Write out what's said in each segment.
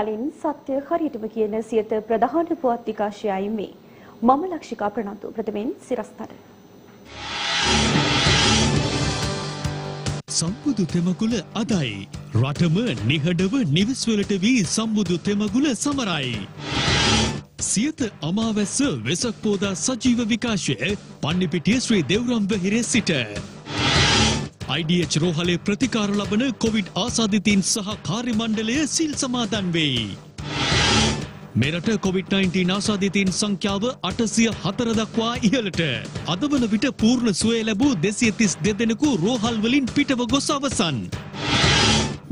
කලින් සත්‍ය හරියටම කියන සියත ප්‍රධාන පුවත් විකාශයයි මේ. මම ලක්ෂිකා ප්‍රනන්දු. ප්‍රථමයෙන් සිරස්තල සම්බුදු තෙමගුල අදයි. රටම නිහඬව නිවෙස්වලට වී සම්බුදු තෙමගුල සමරයි. සියත අමාවැස්ස වෙසක් පෝදා සජීව විකාශය පන්නිපිටිය ශ්‍රී දෙව්රම් බහිරේ සිට. IDH රෝහලේ ප්‍රතිකාර ලබන කොවිඩ් ආසාධිතීන් සහ කාර්ය මණ්ඩලය සිල් සමාදන් වෙයි. මෙරට කොවිD-19 ආසාධිතීන් සංඛ්‍යාව අටසිය හතර දක්වා ඉහළට. අද වන විට පූර්ණ සුවය ලැබූ දෙසිය තිස් දෙදෙනෙකු රෝහල් වලින් පිටව ගොස් අවසන්.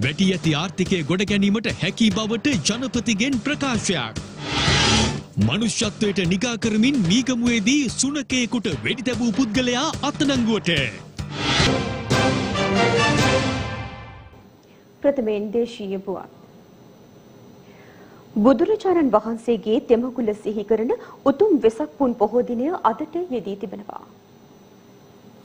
වැටි ඇති ආර්ථිකය ගොඩ ගැනීමට හැකි බවට ජනපතිගෙන් ප්‍රකාශයක්. මනුෂ්‍යත්වයට නිගා කරමින් මීගමුවේදී සුනකයෙකුට වෙඩි තැබූ පුද්ගලයා අත්අඩංගුවට. ප්‍රථමයෙන් දේශීය පුවත් බුදුරජාණන් වහන්සේගේ තෙමගුල සිහි කරන උතුම් වෙසක් පුන් පොහෝ දිනය අදට යෙදී තිබෙනවා.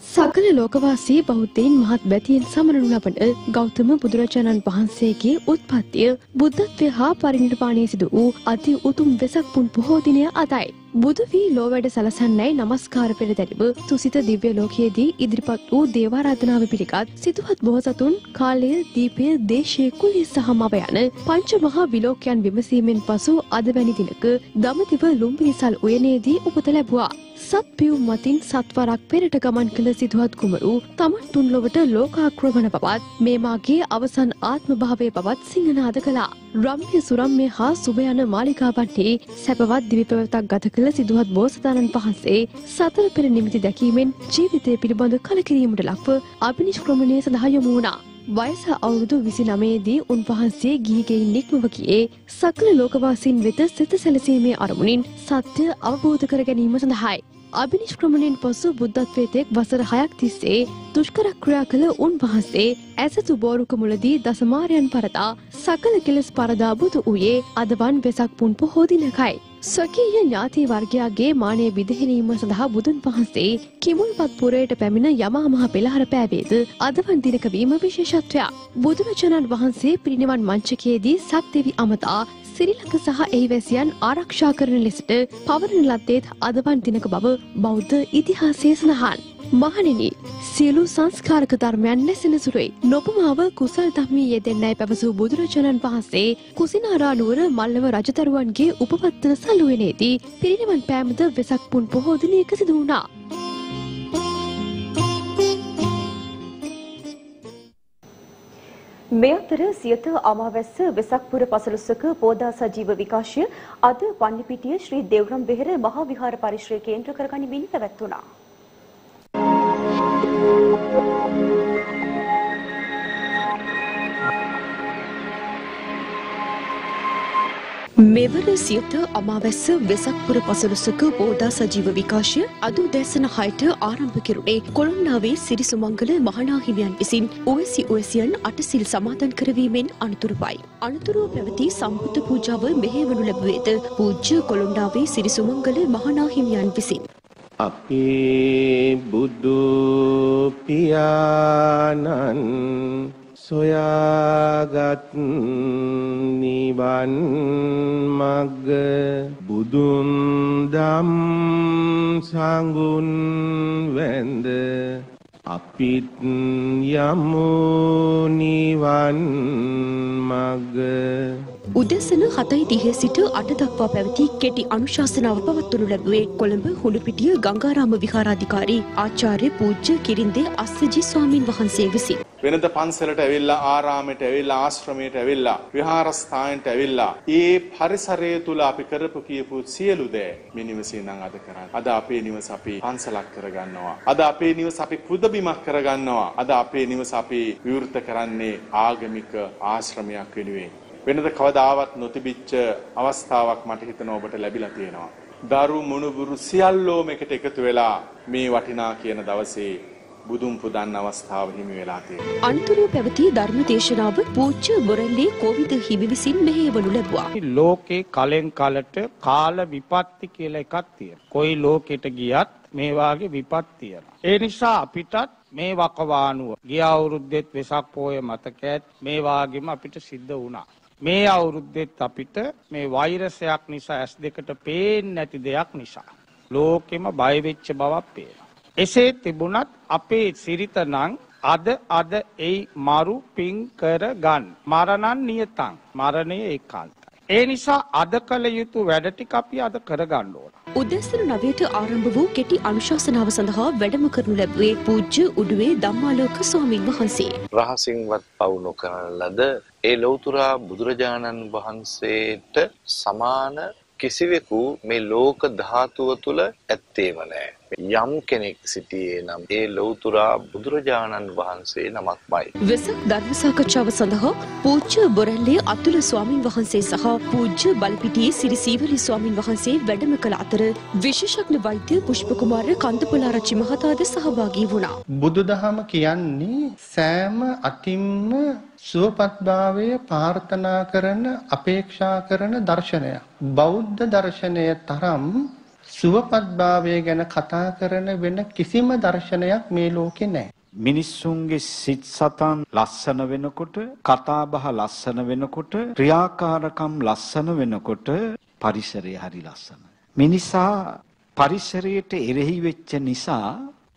සකල ලෝකවාසී බෞද්ධයින් මහත් බැතියෙන් සමරනු ලබන ගෞතම බුදුරජාණන් වහන්සේගේ උත්පත්තිය බුද්ධත්වය හා පරිනිර්වාණය සිදු වූ අති උතුම් වෙසක් පුන් පොහෝ දිනය අදයි. බුදු වී ලෝ වැඩ සලසන්නයි නමස්කාර පෙරදැරිව තුසිත දිව්‍ය ලෝකයේදී ඉදිරිපත් වූ දේවාරාධනාව පිළිගත් සිතුවත් බෝසතුන් කාලය දීපය දේශය කුලිය සහ මව යන පංච මහා විලෝකයන් විමසීමෙන් පසු අද වැනි දිනක දමතිව ලුම්බිනිසල් උයනේදී උපත ලැබුවා. සත් පියුම් මතින් සත්වරක් පෙරට ගමන් කළ සිදුවත් කුමරු තමන් තුන්ලොවට ලෝකාක්‍රමණ බවත් මේ මාගේ අවසන් ආත්ම භාවය බවත් සිංහනාද කළා. රම්ය සුරම්ය හා සුභ යන මාලිකාවන්හි සැපවත් දිවි පැවතක් ගත කළ සිදුවත් බෝසතාණන් වහන්සේ සතර පෙර නිමිති දැකීමෙන් ජීවිතය පිළිබඳ කලකිරීමට ලක්ව අභිනිෂ්ක්‍රමණය සඳහා යොමු වුණා. වයස අවුරුදු විසි නමේදී උන්වහන්සේ ගීගෙයින් නික්මව කියේ සකල ලෝකවාසින් වෙත සිත සැලසීමේ අරමුණින් සත්‍ය අවබෝධ කර ගැනීම සඳහායි. අභිනිෂ්ක්‍රමණයෙන් පසු බුද්ධත්වයතෙක් වසර හයක් තිස්සේ දුෂ්කරක්‍රියා කළ උන්වහන්සේ ඇසතු බෝරුක මුලදී දසමාරයන් පරදා සකල කෙලෙස් පරදා බුදු වූයේ අදවන් වෙසක් පුන් පොහෝදිනකයි. ස්වකීය ඥාති වර්ගයාගේ මානය විදහෙනීම සඳහා බුදුන් වහන්සේ කිමුල්පත් පුරයට පැමිණ යමා මහ පෙළහර පෑවේද අදවන් දිනක වීම විශේෂත්වයක්. බුදුරජාණන් වහන්සේ පිරිනිවන් මංචකයේදී සක්දෙවි අමතා සිරිලක සහ එහි වැසියන් ආරක්ෂා කරන ලෙසට පවරන ලද්දේත් අදවන් දිනක බව බෞද්ධ ඉතිහාසය සඳහන්. මහණෙනි සියලු සංස්කාරක ධර්මයන් නැසෙන සුරුයි. නොපමාව කුසල් ධම්මී යෙදෙන්නයි පැවසූ බුදුරජාණන් වහන්සේ කුසිනාරා නුවර මල්ලව රජදරුවන්ගේ උපවත්තන සලුවනේදී පිරිනිවන් පෑමද වෙසක් පුන් පොහෝ දිනයක සිදු වුණා. මේ අතර සියත අමාවැස්ස වෙසක්පුර පසළොස්වක පෝදා සජීව විකාශය අද පන්නිපිටිය ශ්‍රී දෙව්රම් වෙහෙර මහා විහාර පරිශ්‍රය කේන්ද්‍ර කරගනිමින් පැවැත්වුණා. මෙවර සියත අමාවැස්ස වෙසක්පුර පසළොස්වක පෝදා සජීව විකාශය අද උදෑසන හයට ආරම්භ කෙරුණේ කොළොන්නාවේ සිරිසුමංගල මහනාහිමියන් විසින් උවැසි උවැසියන් අටසිල් සමාදන් කරවීමෙන් අනතුරුවයි. අනතුරුව පැවති සම්බුද්ධ පූජාව මෙහෙවනු ලැබුවේද පූජ්‍ය කොළොන්නාවේ සිරිසුමංගල මහනාහිමියන් විසින්. අපේ බුදු පියාණන් සොයාගත් නිවන් මග්ග බුදුන් දම් සංගුන් වැඳ අපිත් යමු නිවන් මග්ග උදෙසන 7:30 සිට 8 දක්වා පැවති කෙටි අනුශාසනාව පවත්වනු ලැබුවේ කොළඹ හුළුපිටිය ගංගාරාම විහාරාධිකාරී ආචාර්ය පූජ්‍ය කිරින්දේ අස්සජි ස්වාමින් වහන්සේ විසින්. වෙනද පන්සලට ඇවිල්ලා ආරාමයට ඇවිල්ලා ආශ්‍රමයට ඇවිල්ලා විහාරස්ථානයට ඇවිල්ලා ඒ පරිසරය තුල අපි කරපු කියපු සියලු දේ මේ නිවසේ නම් අද කරන්නේ. අද අපේ නිවස අපි පන්සලක් කරගන්නවා. අද අපේ නිවස අපි පුදබිමක් කරගන්නවා. අද අපේ නිවස අපි විවෘත කරන්නේ ආගමික ආශ්‍රමයක් වෙනුවෙන්. වෙනද කවදාවත් නොතිබිච්ච අවස්ථාවක් මට හිතෙනවා ඔබට ලැබිලා තියෙනවා. දරු මුණුබුරු සියල්ලෝම එකට එකතු වෙලා මේ වටිනා කියන දවසේ බුදුන් පුදන්න අවස්ථාව හිමි වෙලා තියෙනවා. අනතුරුව පැවති ධර්ම දේශනාව පූජ්‍ය බොරැල්ලේ කෝවිද හිමි විසින් මෙහෙයවනු ලැබුවා. ලෝකේ කලෙන් කලට කාල විපත්ති කියලා එකක් තියෙනවා. කොයි ලෝකෙට ගියත් මේ වාගේ විපත් තියෙනවා. ඒ නිසා අපිටත් මේ වකවානුව ගිය අවුරුද්දෙත් වෙසක් පෝය මතක ඇත් මේ වාගේම අපිට සිද්ධ වුණා. මේ අවුරුද්දෙත් අපිට මේ වෛරසයක් නිසා ඇස් දෙකට පේන්නේ නැති දෙයක් නිසා ලෝකෙම බය වෙච්ච බවක් පේනවා. එසේ තිබුණත් අපේ සිරිත නම් අද අද එයි මරු පින් කර ගන්න. මරණන් නියතං. මරණය ඒකාන්තයි. ඒ නිසා අද කළ යුතු වැඩ ටික අපි අද කරගන්න ඕන. උදෙසන නවයට ආරම්භ වූ කෙටි අනුශාසනාව සඳහා වැඩම කරනු ලැබුවේ පූජ්‍ය උඩුවේ ධම්මාලෝක ස්වාමින් වහන්සේ. රහසින්වත් පවු නොකරන ලද ඒ ලෞතුරා බුදුරජාණන් වහන්සේට සමාන කිසිවෙකු මේ ලෝක ධාතුව තුළ ඇත්තේම නෑ. යම් කෙනෙක් සිටියේ නම් ඒ ලෞතුරා බුදුරජාණන් වහන්සේ නමක්මයි. වෙසක් ධර්ම සාකච්ඡාව සඳහා පූජ්‍ය බොරැල්ලේ අතුල ස්වාමින් වහන්සේ සහ පූජ්‍ය බලපිටියේ සිරි සීවලි ස්වාමින් වහන්සේ වැඩම කළ අතර විශේෂඥ වෛද්‍ය පුෂ්ප කුමාර කන්දපොලාරච්චි මහතාද සහභාගී වුණා. බුදුදහම කියන්නේ සෑම අතින්ම සුවපත්භාවය ප්‍රාර්ථනා කරන අපේක්ෂා කරන දර්ශනයක්. බෞද්ධ දර්ශනය තරම් සුවපත්භාවය ගැන කතා කරන වෙන කිසිම දර්ශනයක් මේ ලෝකේ නැහැ. මිනිස්සුන්ගේ සිත් සතන් ලස්සන වෙනකොට කතාබහ ලස්සන වෙනකොට ක්‍රියාකාරකම් ලස්සන වෙනකොට පරිසරය හරි ලස්සනයි. මිනිසා පරිසරයට එරෙහි වෙච්ච නිසා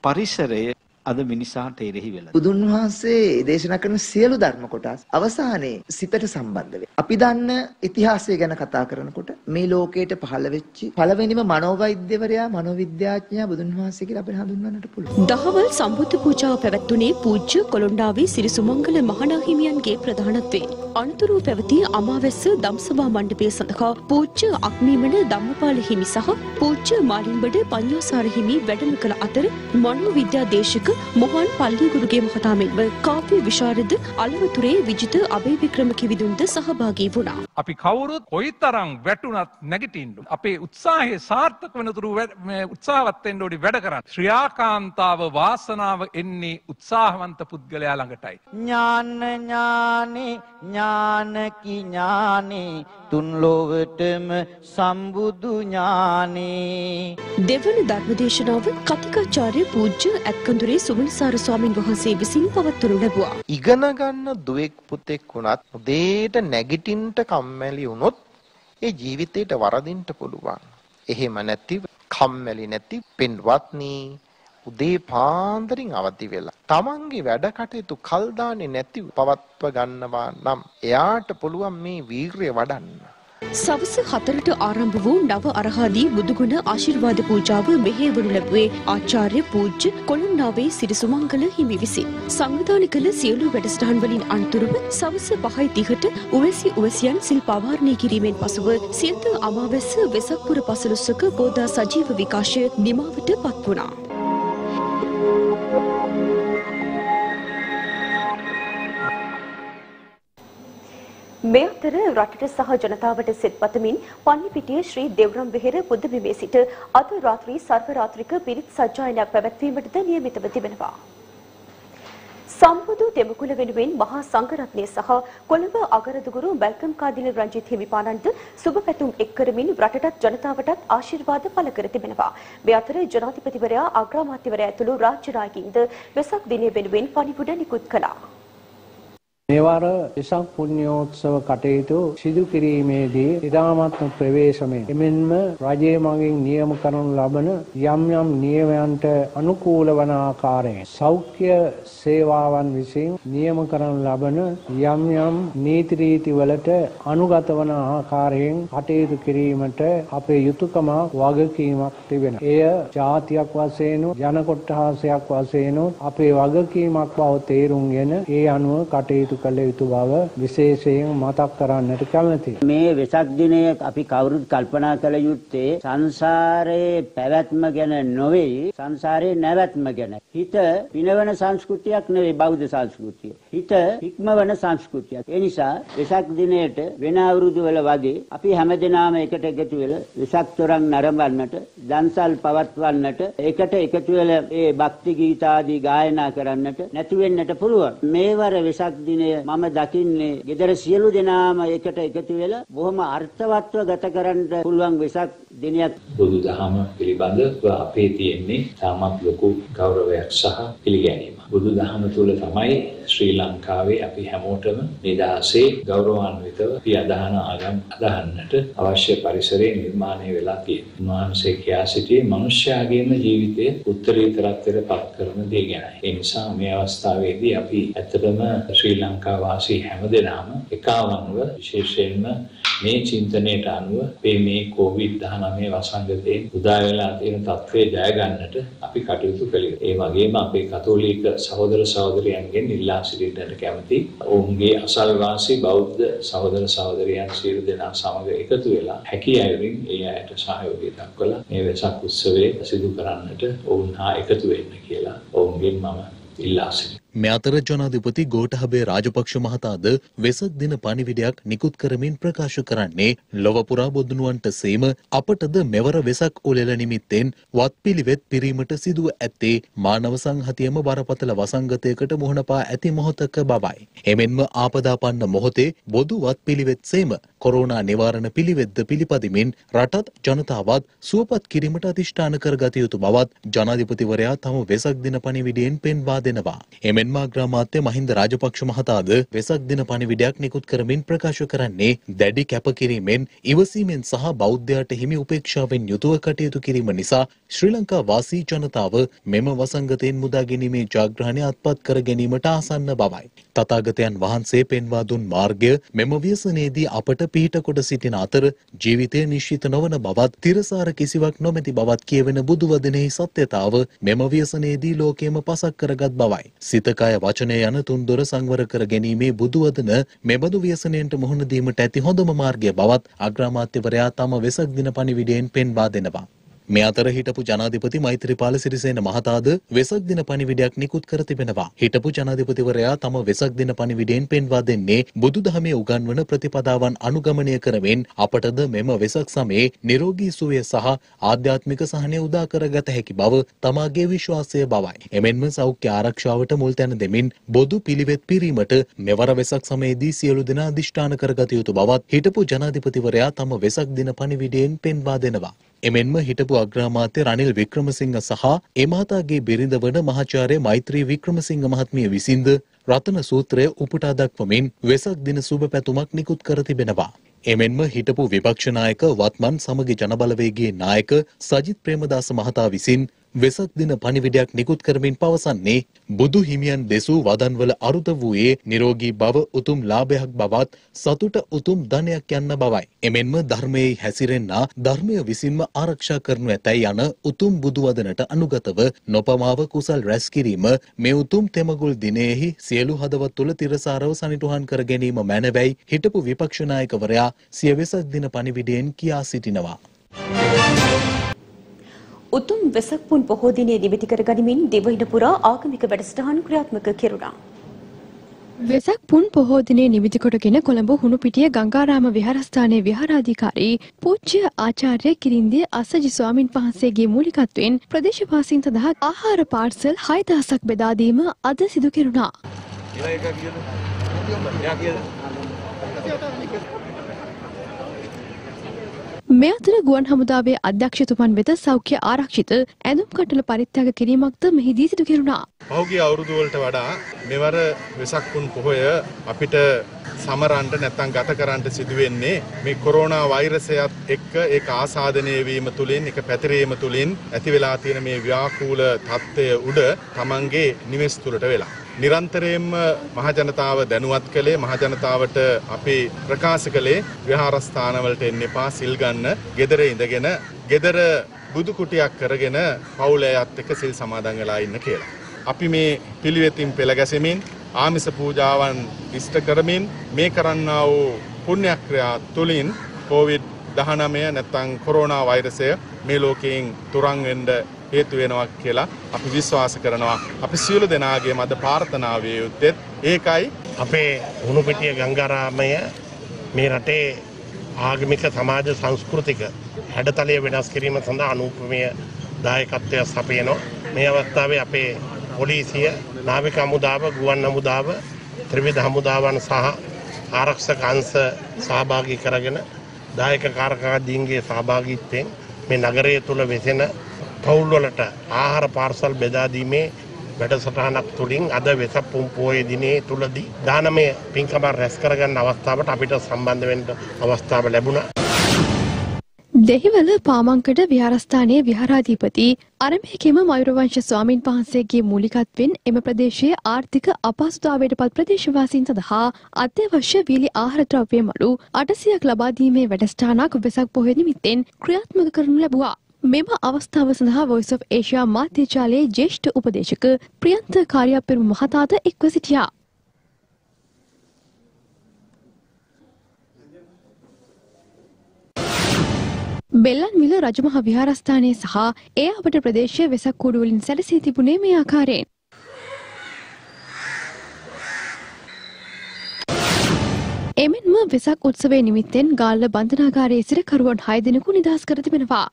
පරිසරය අද මිනිසාට එරෙහි වෙලා. බුදුන් වහන්සේ දේශනා කරන සියලු ධර්ම කොටස් අවසානයේ සිතට සම්බන්ධ වෙයි. අපි දන්න ඉතිහාසය ගැන කතා කරනකොට මේ ලෝකයට පහළ වෙච්ච පළවෙනිම මනෝවෛද්‍යවරයා මනෝවිද්‍යාඥයා බුදුන් වහන්සේ කියලා අපිට හඳුන්වන්නට පුළුවන්. දහවල් සම්බුද්ධ පූජාව පැවැත්වුණේ පූජ්‍ය කොළොණ්ඩාවේ සිරි සුමංගල මහනාහිමියන්ගේ ප්‍රධානත්වයෙන්. අනතුරුව පැවති අමාවැස්ස දම්සභා මණ්ඩපය සඳහා පූජ්‍ය අක්මීමන ධම්මපාල හිමි සහ පූජ්‍ය මාලින්බඩ පඤ්ඤාසාර හිමි වැඩම කළ අතර මනෝවිද්‍යා දේශක මොහන් පල්ලිගුරුගේ මහතා මෙන්ම කාව්‍ය විශාරද අලවතුරේ විජිත අබේවික්‍රම කිවිදුන්ද සහභාගී වුණා. අපි කවුරුත් කොයිතරම් වැටුණත් නැගිටින්න. අපේ උත්සාහය සාර්ථක වෙනතුරු උත්සාහවත් වෙන්න ඕනි වැඩ කරන්න. ශ්‍රියාකාන්තාව වාසනාව එන්නේ උත්සාහවන්ත පුද්ගලයා ළඟටයි. ඥාන ඥානේ ඥානකි ඥානේ තුන් ලොවටම සම්බුදු ඥානේ දෙවන ධර්මදේශනාව කතිකාචාර්ය පූජ්‍ය ඇත්කඳුරේ සුමනසාර ස්වාමින් වහන්සේ විසින් පවත්වනු ලැබුවා. ඉගෙන ගන්න දුවෙක් පුතෙක් වුණත් උදේට නැගිටින්නට කම්මැලි වුණොත් ඒ ජීවිතේට වරදින්න පුළුවන්. එහෙම නැතිව කම්මැලි නැති පින්වත්නි උදේ පාන්දරින් අවදි වෙලා තමන්ගේ වැඩ කටයුතු කල් දාන්නේ නැතිව පවත්ව ගන්නවා නම් එයාට පුළුවන් මේ වීරිය වඩන්න. සවස හතරට ආරම්භ වූ නව අරහාදී බුදුගුණ ආශිර්වාද පූජාව මෙහෙයවනු ලැබුවේ ආචාර්ය පූජ්‍ය කොළොන්නාවේ සිරිසුමංගල හිමි විසින්. සංවිධානය කළ සියලු වැඩසටහන් වලින් අනතුරුව සවස 5:30ට උවැසි උවැසියන් සිල් පවාරණය කිරීමෙන් පසුව සියත අමාවැස්ස වෙසක්පුර පසළොස්වක බෝධා සජීව විකාශය නිමාවට පත් වුණා. මේ අතර රටට සහ ජනතාවට සෙත් පතමින් පන්නිපිටිය ශ්‍රී දෙව්රම් වෙහෙර පුදබිමේ සිට අද රාත්‍රී සර්ව රාත්‍රික පිරිත් සජ්ජායනයක් පැවැත්වීමටද නියමිතව තිබෙනවා. සම්බුදු දෙමකුල වෙනුවෙන් මහා සංඝරත්නය සහ කොළඹ අගරදුගුරු බැල්කම් කාදිල රංජිත් හිමිපාණන්ට සුබ පැතුම් එක් කරමින් රටටත් ජනතාවටත් ආශිර්වාද පළ කර තිබෙනවා. මේ අතර ජනාධිපතිවරයා අග්‍රාමාත්‍යවරයා ඇතුළු රාජ්‍ය නායකින්ද වෙසක් දිනය වෙනුවෙන් පණිවුඩ නිකුත් කළා. මෙවර වෙසක් පුණ්‍යෝත්සව කටයුතු සිදු කිරීමේදී ඉතාමත්ම ප්‍රවේශමය. එමෙන්ම රජය මගින් නියම කරනු ලබන යම් යම් නියමයන්ට අනුකූල වන ආකාරයෙන් සෞඛ්‍ය සේවාවන් විසින් නියම කරනු ලබන යම් යම් නීති රීති වලට අනුගත වන ආකාරයෙන් කටයුතු කිරීමට අපේ යුතුයකමක් වගකීමක් තිබෙනවා. එය ජාතියක් වශයෙන් ජන කොට්ටාසයක් වශයෙන් අපේ වගකීමක් බව තේරුම්ගෙන ඒ අනුව කටයුතු කළ යුතු බව විශේෂයෙන් මතක් කරන්නට කැමැතියි. මේ වෙසක් දිනය අපි කවුරුත් කල්පනා කළ යුත්තේ සංසාරයේ පැවැත්ම ගැන නොවේ සංසාරයේ නැවැත්ම ගැන. හිත පිනවන සංස්කෘතියක් නෙවෙයි බෞද්ධ සංස්කෘතිය. හිත හික්මවන සංස්කෘතියක්. ඒ නිසා වෙසක් දිනයට වෙන අවුරුදු වල වගේ අපි හැමදෙනාම එකට එකතු වෙලා වෙසක් තොරන් නරඹන්නට, දන්සල් පවත්වන්නට, එකට එකතු වෙලා ඒ භක්ති ගීත ආදී ගායනා කරන්නට නැති වෙන්නට පුළුවන්. මේවර වෙසක් දිනය මම දකින්නේ gedara සියලු දෙනාම එකට එකතු වෙලා බොහොම අර්ථවත්ව ගත කරන්න පුළුවන් වෙසක් දිනයක්. බුදුදහම පිළිබඳව අපේ තියෙන්නේ තාමත් ලොකු ගෞරවයක් සහ පිළිගැනීම. බුදුදහම තුළ තමයි ශ්‍රී ලංකාවේ අපි හැමෝටම නිදහසේ ගෞරවාන්විතව අපි අදහන ආගම් අදහන්නට අවශ්‍ය පරිසරය නිර්මාණය වෙලා තියෙනවා. උන්වහන්සේ කියා සිටියේ මනුෂ්‍යයාගේම ජීවිතය උත්තරීතරත්වයට පත් කරන දේ ගැනයි. ඒ නිසා මේ අවස්ථාවේදී අපි ඇත්තටම ශ්‍රී ලංකා වාසී හැමදෙනාම එකවන්ව විශේෂයෙන්ම මේ චින්තනයට අනුව අපේ මේ COVID-19 වසංගතයෙන් උදා වෙලා තියෙන තත්ත්වය ජය ගන්නට අපි කටයුතු කළේ. ඒ වගේම අපේ කතෝලික සහෝදර සහෝදරයන්ගෙන් ඉල්ලා සිටින්නට කැමති. ඔවුන්ගේ අසල්වාසී බෞද්ධ සහෝදර සහෝදරයන් සියලු දෙනා සමග එකතු වෙලා හැකි අයුරින් ඒ අයට සහයෝගය දක්වලා මේ වෙසක් උත්සවය සිදු කරන්නට ඔවුන් හා එකතු වෙන්න කියලා ඔවුන්ගෙන් මම ඉල්ලා සිටිනවා. මේ අතර ජනාධිපති ගෝඨහබේ රාජපක්ෂ මහතාද වෙසක් දින පණිවිඩයක් නිකුත් කරමින් ප්‍රකාශ කරන්නේ ලොව පුරා බොදුනුවන්ට සේම අපටද මෙවර වෙසක් උළෙල නිමිත්තෙන් වත්පිළිවෙත් පිරීමට සිදුව ඇත්තේ මානව සංහතියම බරපතල වසංගතයකට මුහුණ පා ඇති මොහොතක බවයි. එමෙන්ම ආපදාපන්න මොහොතේ බොදු වත්පිළිවෙත් සේම කොරෝනා නිවාරණ පිළිවෙත්ද පිළිපදිමින් රටත් ජනතාවත් සුවපත් කිරීමට අධිෂ්ඨාන කරගත යුතු බවත් ජනාධිපතිවරයා තම වෙසක් දින පණිවිඩයෙන් පෙන්වා දෙනවා. එමෙන් එමෙන්ම අග්‍රාමාත්‍ය මහින්ද රාජපක්ෂ මහතාද වෙසක් දින පණිවිඩයක් නිකුත් කරමින් ප්‍රකාශ කරන්නේ දැඩි කැපකිරීමෙන් ඉවසීමෙන් සහ බෞද්ධයාට හිමි උපේක්ෂාවෙන් යුතුව කටයුතු කිරීම නිසා ශ්‍රී ලංකා වාසී ජනතාව මෙම වසංගතයෙන් මුදා ගැනීමේ ජාග්‍රහණය අත්පත් කර ගැනීමට ආසන්න බවයි. තථාගතයන් වහන්සේ පෙන්වා දුන් මාර්ගය මෙම ව්‍යසනයේදී අපට පිහිට කොට සිටින අතර ජීවිතය නිශ්චිත නොවන බවත් තිරසාර කිසිවක් නොමැති බවත් කියවෙන බුදුවදනෙහි සත්‍යතාව මෙම ව්‍යසනයේදී ලෝකයේම පසක් කරගත් බවයි. සිත කය වචනය යන තුන්දොර සංවර කර ගැනීමේ බුදුවදන මෙබඳු ව්‍යසනයන්ට මුහුණ දීමට ඇති හොඳම මාර්ගය බවත් අග්‍රාමාත්‍යවරයා තම වෙසක් දින පණිවිඩයෙන් පෙන්වා දෙනවා. මේ අතර හිටපු ජනාධිපති මෛත්‍රීපාල සිරිසේන මහතාද වෙසක් දින පණිවිඩයක් නිකුත් කර තිබෙනවා. හිටපු ජනාධිපතිවරයා තම වෙසක් දින පණිවිඩයෙන් පෙන්වා දෙන්නේ බුදුදහමේ උගන්වන ප්‍රතිපදාවන් අනුගමනය කරමින් අපටද මෙම වෙසක් සමයේ නිරෝගී සුවය සහ ආධ්‍යාත්මික සහනය උදා කරගත හැකි බව තමාගේ විශ්වාසය බවයි. එමෙන්ම සෞඛ්‍ය ආරක්ෂාවට මුල් තැන දෙමින් බොදු පිළිවෙත් පිරීමට මෙවර වෙසක් සමයේදී සියලු දෙනා අධිෂ්ඨාන කරගත යුතු බවත් හිටපු ජනාධිපතිවරයා තම වෙසක් දින පණිවිඩයෙන් පෙන්වා දෙනවා. එමෙන්ම හිටපු අග්‍රාමාත්‍ය රනිල් වික්‍රමසිංහ සහ ඒ මහතාගේ බිරිඳ වන මහාචාර්ය මෛත්‍රී වික්‍රමසිංහ මහත්මිය විසින්ද රතන සූත්‍රය උපුටා දක්වමින් වෙසක් දින සුබ පැතුමක් නිකුත් කර තිබෙනවා. එමෙන්ම හිටපු විපක්ෂ නායක වත්මන් සමගි ජනබලවේගයේ නායක සජිත් ප්‍රේමදාස මහතා විසින් වෙසක් දින පණිවිඩයක් නිකුත් කරමින් පවසන්නේ බුදු හිමියන් දෙසූ වදන්වල අරුත වූයේ නිරෝගී බව උතුම් ලාභයක් බවත් සතුට උතුම් ධනයක් යන්න බවයි. එමෙන්ම ධර්මයේ හැසිරෙන්නා ධර්මය විසින්ම ආරක්ෂා කරනු ඇතැයි යන උතුම් බුදුවදනට අනුගතව නොපමාව කුසල් රැස් කිරීම මේ උතුම් තෙමගුල් දිනයෙහි සියලු හදවත් තුළ තිරසාරව සනිටුහන් කර ගැනීම මැනවැයි හිටපු විපක්ෂ නායකවරයා සිය වෙසක් දින පණිවිඩයෙන් කියා සිටිනවා. උතුම් වෙසක් පුන් පොහෝ දිනය නිමිති කර ගනිමින් දිවයින පුරා ආගමික වැඩසටහන් ක්‍රියාත්මක කෙරුණා. වෙසක් පුන් පොහෝ දිනේ නිමිති කොටගෙන කොළඹ හුණුපිටිය ගංගාරාම විහාරස්ථානයේ විහාරාධිකාරී පූජ්‍ය ආචාර්ය කිරින්දිය අසජි ස්වාමින් වහන්සේගේ මූලිකත්වයෙන් ප්‍රදේශවාසීන් සඳහා ආහාර පාර්සල් 6000ක් බෙදා දීම අද සිදු කෙරුණා. මේ අතර ගුවන් හමුදාවේ අධ්‍යක්ෂතුමන් වෙත සෞඛ්‍ය ආරක්ෂිත ඇඳුම් කටල පරිත්‍යාග කිරීමක්ද මෙහිදී සිදු කෙරුණා. පහුගිය අවුරුදු වලට වඩා මෙවර වෙසක් පුන් පොහොය අපිට සමරන්ට නැත්තම් ගත කරන්නට සිදුවෙන්නේ මේ කොරෝනා වෛරසයත් එක්ක ඒක ආසාදනය වීම තුලින් ඒක පැතිරීම තුලින් ඇති වෙලා තියෙන මේ ව්‍යාකූල තත්ත්වය උඩ Tamanගේ නිවෙස් තුලට වෙලා. නිරන්තරයෙන්ම මහජනතාව දැනුවත් කළේ මහජනතාවට අපි ප්‍රකාශ කළේ විහාරස්ථානවලට එන්න එපා සිල් ගන්න ගෙදර ඉඳගෙන ගෙදර බුදු කුටියක් කරගෙන පවුලයත් එක්ක සිල් සමාදන් වෙලා ඉන්න කියලා. අපි මේ පිළිවෙතින් පෙළ ගැසෙමින් ආමිස පූජාවන් ඉෂ්ට කරමින් මේ කරන්නා වූ පුණ්‍යක්‍රියා තුළින් COVID-19 නැත්නම් කොරෝනා වෛරසය මේ ලෝකයෙන් තුරන් වෙන්න හේතු වෙනවා කියලා අපි විශ්වාස කරනවා. අපි සියලු දෙනාගේ මද ප්‍රාර්ථනාවේ යුත්තේත් ඒකයි අපේ උණුපිටිය ගංගාරාමය මේ රටේ ආගමික සමාජ සංස්කෘතික හැඩතලය වෙනස් කිරීම සඳහා අනූපමය දායකත්වයක් සපයනවා. මේ අවස්ථාවේ අපේ පොලිසිය නාවික හමුදාව ගුවන් හමුදාව ත්‍රිවිධ හමුදාවන් සහ ආරක්ෂක අංශ සහභාගී කරගෙන දායක කාරකාදීන්ගේ සහභාගීත්වයෙන් මේ නගරය තුළ වෙසෙන පවුල්වලට ආහාර පාර්සල් බෙදා දීමේ වැඩසටහනක් තුළින් අද වෙසක් පුන් පෝය දිනේ තුලදී දානමය පින්කම රැස් කරගන්න අවස්ථාවට අපිට සම්බන්ධ වෙන්න අවස්ථාව ලැබුණා. දෙහිවල පාමංකඩ විහාරස්ථානයේ විහාරාධිපති අරමේකෙම මයුරවංශ ස්වාමින් වහන්සේගේ මූලිකත්වෙන් එම ප්‍රදේශයේ ආර්ථික අපහසුතාවයට පත් ප්‍රදේශවාසීන් සඳහා අත්‍යවශ්‍ය වීලි ආහාර ද්‍රව්‍ය මඩු අටසියක් ලබා දීමේ වැඩසටහනක් වෙසක් පොහොය නිමිත්තෙන් ක්‍රියාත්මක කරනු ලැබුවා. මෙම අවස්ථාව සඳහා Voice of Asia මාධ්‍යජාලයේ ජ්‍යෙෂ්ඨ උපදේශක ප්‍රියන්ත කාර්යපෙරුම මහතාද එක්ව සිටියා. බෙල්ලන්විල රජමහා විහාරස්ථානයේ සහ ඒ අපට ප්‍රදේශය වෙසක් කූඩුවලින් සැලසී තිබුණේ මේ ආකාරයෙන්. එමෙන්ම වෙසක් උත්සවය නිමිත්තෙන් ගාල්ල බන්ධනාගාරයේ සිරකරුවන් හය දෙනෙකු නිදහස් කර තිබෙනවා.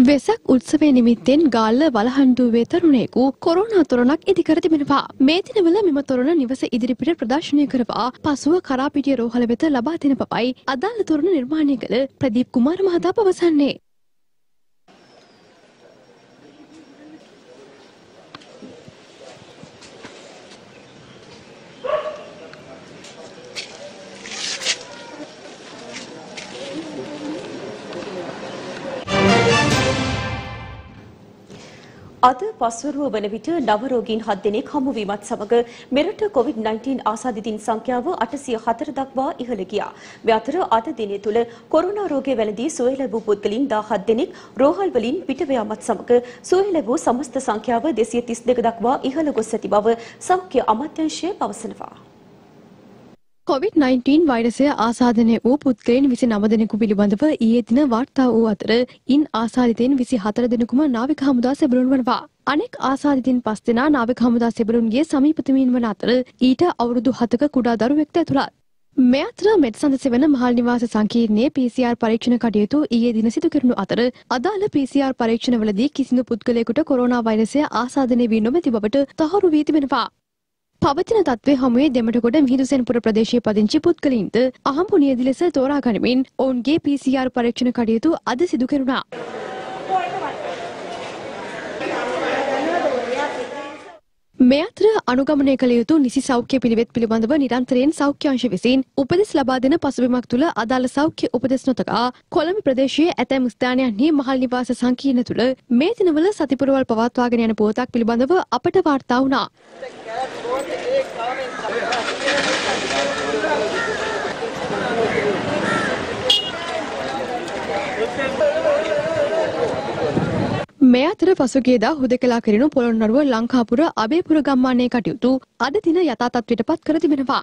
වෙසක් උත්සවය නිමිත්තෙන් ගාල්ල වලහන්ඩුවේ තරුණයෙකු කොරුණා තොරණක් ඉදිකර තිබෙනවා. මේ දිනවල මෙම තොරණ නිවස ඉදිරිපිට ප්‍රදර්ශනය කරවා පසුව කරාපිටිය රෝහල වෙත ලබා දෙන බවයි අදාළ තොරණ නිර්මාණය කළ ප්‍රදීප් කුමාර මහතා පවසන්නේ. අද පස්වරුව වන විට නව රෝගීන් හත් දෙනෙක් හමුවීමත් සමග මෙරට COVID-19 ආසාදිතින් සංඛ්‍යාව 804 දක්වා ඉහළ ගියා. මේ අතර අද දිනය තුල කොරෝනා රෝගය වැළඳී සුවය ලැබූ පුද්ගලයන් 17 දෙනෙක් රෝහල් වලින් පිටව යාමත් සමග සුවය ලැබූ සමස්ත සංඛ්‍යාව 232 දක්වා ඉහළ ගොස් ඇති බව සෞඛ්‍ය අමාත්‍යාංශය පවසනවා. කොවිD-19 වෛරසය ආසාදනය වූ පුද්ගලයන් විසි නම දෙනෙකු පිළිබඳව ඊයේ දින වාර්තා වූ අතර ඉන් ආසාදිතයන් විසි හතර දෙනෙකුම නාවික හමුදා සෙබළුන් වනවා. අනෙක් ආසාදිතින් පස් දෙනා නාවික හමුදා සෙබළුන්ගේ සමීපතමීන් වන අතර ඊට අවුරුදු හතක කුඩා දරුවෙක්ද ඇතුළත්. මේ අතර මෙත් සඳ සෙවන මහල් නිවාස සංකීර්ණයේ PCR පරීක්ෂණ කටයුතු ඊයේ දින සිදු කරනු අතර අදාළ PCR පරීක්ෂණවලදී කිසිදු පුද්ගලයෙකුට කොරෝනා වෛරසය ආසාදනය වී නොමැති බවට තහවුරු වී තිබෙනවා. පවතින තත්ත්වය හමුවේ දෙමටගොඩ මිහිදුසෙන්පුර ප්‍රදේශයේ පදිංචි පුද්ගලයින්ද අහම්පු නියදි ලෙස තෝරා ගනිමින් ඔවුන්ගේ PCR පරීක්ෂණ කටයුතු අද සිදු කෙරුණා. මේ අතර අනුගමනය කළ යුතු නිසි සෞඛ්‍ය පිළිවෙත් පිළිබඳව නිරන්තරයෙන් සෞඛ්‍යංශ විසින් උපදෙස් ලබා දෙන පසුබිමක් තුළ අදාළ සෞඛ්‍ය උපදෙස් නොතකා කොළඹ ප්‍රදේශයේ ඇතැම් ස්ථානයන්හි මහල් නිවාස සංකීර්ණ තුළ මේ දිනවල සතිපුරවල් පවත්වාගෙන යන පුවතක් පිළිබඳව අපට වාර්තා වුණා. මේ අතර පසුගියදා හුදකලා කරනු පොළොන්නරුව ලංකාපුර අබේපුර ගම්මානයේ කටයුතු අද දින යථා තත්ත්වයට පත් කර තිබෙනවා.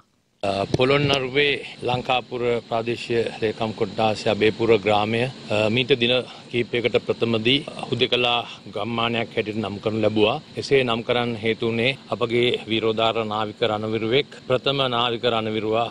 පොළොන්නරුවේ ලංකාපුර ප්‍රාදේශීය ලේකම් කොට්ටාසය අබේපුර ග්‍රාමය මීට දින කීපයකට ප්‍රථමදී හුදකලා ගම්මානයක් හැටියට නම් කරනු ලැබුවා. එසේ නම් කරන්න හේතුුනේ අපගේ විරෝධාර නාවික රණවිරුවෙක් ප්‍රථම නාවික රණවිරුවා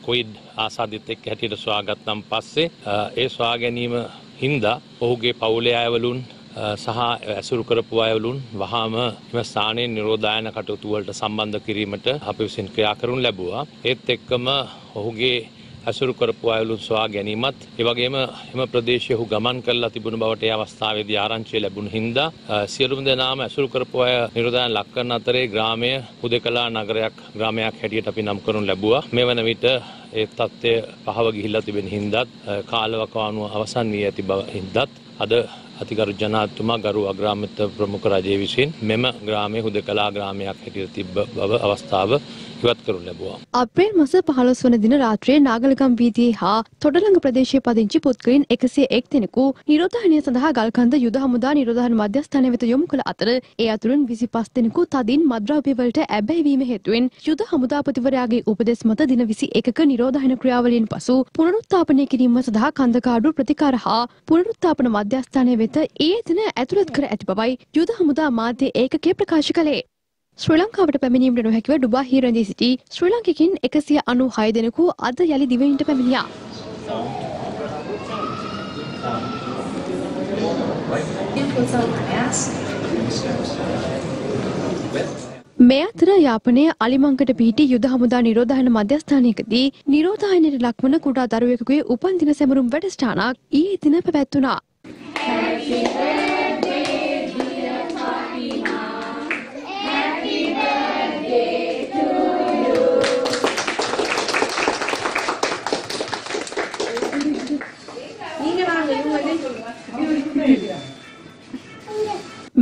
කොයිඩ් ආසාධිත එක් හැටියට ස්වාගත්නම් පස්සේ ඒ ස්වා ගැනීම හින්දා ඔහුගේ පවුලේ අයවලුන් සහ ඇසුරු කරපු අයවලුන් වහාම එම ස්ථානයේ නිරෝධායන කටයුතු වලට සම්බන්ධ කිරීමට අපි විසින් ක්‍රියා කරනු ලැබුවා. ඒත් එක්කම ඔහුගේ ඇසුරු කරපු අයලුන් සොයා ගැනීමත් ඒවගේම එම ප්‍රදේශය ඔහු ගමන් කරලා තිබුණු බවට ඒ අවස්ථාවේදී ආරංචිය ලැබුණු හින්දා සියලුම දෙනාම ඇසුරු කරපු අය නිරෝධායන ලක් කරන අතරේ ග්‍රාමය හුදකලා නගරයක් ග්‍රාමයක් හැටියට අපි නම් කරනු ලැබුවා. මේ වන විට ඒ තත්ත්වය පහව ගිහිල්ලා තිබෙන හින්දාත් කාලවකවානුව අවසන් වී ඇති බව හින්දාත් අද අතිගරු ජනාධිපතිතුමා ගරු අග්‍රාමිත ප්‍රමුඛ රජය විසින් මෙම ග්‍රාමයේ හුදකලා ග්‍රාමයක් හැටියට තිබ්බ බව අවස්ථාව ඉවත් කරනු ලැබුවා. අප්‍රේල් මස 15 වන දින රාත්‍රියේ නාගලගම් වීදියේ හා තොටලඟ ප්‍රදේශයේ පදිංචි පුද්ගලයන් 101 දෙනෙකු නිරෝධායනය සඳහා ගල්කන්ද යුද හමුදා නිරෝධායන මධ්‍යස්ථානය වෙත යොමු කළ අතර ඒ අතුරින් 25 දෙනෙකු තදින් මද්‍රව්‍ය වලට ඇබ්බැහිවීම හේතුවෙන් යුද හමුදාපතිවරයාගේ උපදෙස් මත දින 21ක නිරෝධායන ක්‍රියාවලියෙන් පසු පුනරුත්ථාපනය කිරීම සඳහා කන්දකාඩු ප්‍රතිකාර හා පුනරුත්ථාපන මධ්‍යස්ථානය වෙත ඒ දින ඇතුළත් කර ඇති බවයි යුද හමුදා මාධ්‍ය ඒකකය ප්‍රකාශ කළේ. ශ්‍රී ලංකාවට පැමිණීමට නොහැකිව ඩුබාහි රැඳී සිටි ශ්‍රී ලංකිකින් එකසිය අනු හය දෙනෙකු අද යළි දිවයින්ට පැමිණියා. මේ අතර යාපනයේ අලිමංකට පිහිටි යුද හමුදා නිරෝධායන මධ්‍යස්ථානයකදී නිරෝධායනයට ලක්වන කුඩා දරුවෙකුගේ උපන්දින සැමරුම් වැඩස්ථානක් ඊයේ දින පැවැත්වුණා.